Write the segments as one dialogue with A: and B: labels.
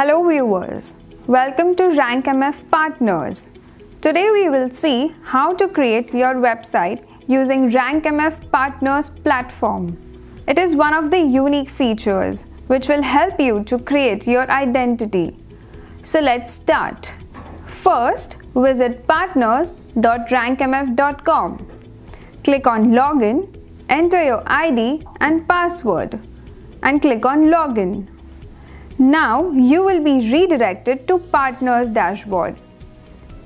A: Hello viewers, welcome to RankMF Partners. Today we will see how to create your website using RankMF Partners platform. It is one of the unique features which will help you to create your identity. So let's start. First, visit partners.rankmf.com. Click on Login, enter your ID and password and click on Login. Now you will be redirected to Partners dashboard.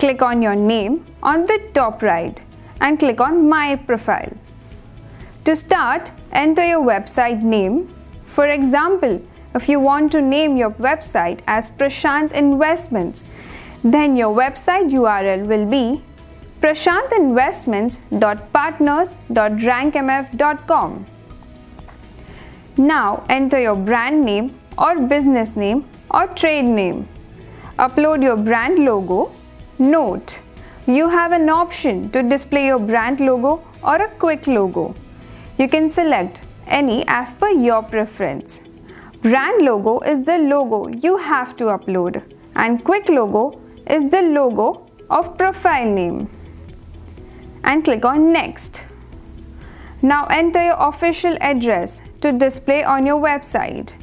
A: Click on your name on the top right and click on My Profile. To start, enter your website name. For example, if you want to name your website as Prashant Investments, then your website URL will be prashantinvestments.partners.rankmf.com. Now enter your brand name or business name or trade name. Upload your brand logo. Note, you have an option to display your brand logo or a quick logo. You can select any as per your preference. Brand logo is the logo you have to upload and quick logo is the logo of profile name. And click on next. Now enter your official address to display on your website.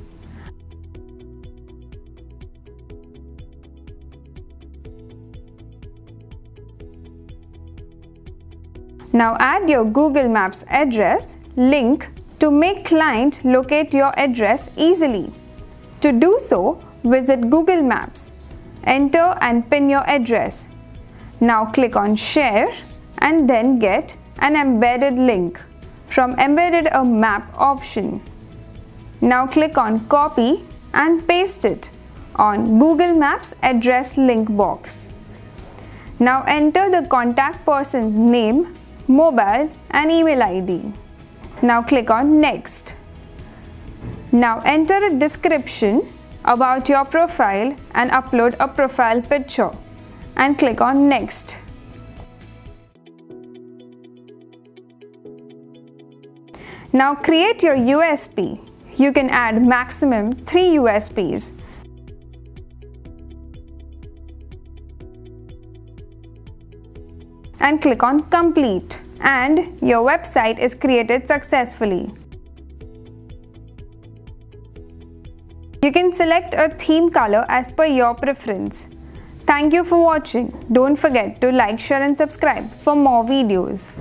A: Now add your Google Maps address link to make client locate your address easily. To do so, visit Google Maps. Enter and pin your address. Now click on share and then get an embedded link from embedded a map option. Now click on copy and paste it on Google Maps address link box. Now enter the contact person's name mobile and email ID. Now click on next. Now enter a description about your profile and upload a profile picture and click on next. Now create your USP. You can add maximum 3 USPs. And click on complete and your website is created successfully. You can select a theme color as per your preference. Thank you for watching. Don't forget to like, share and subscribe for more videos.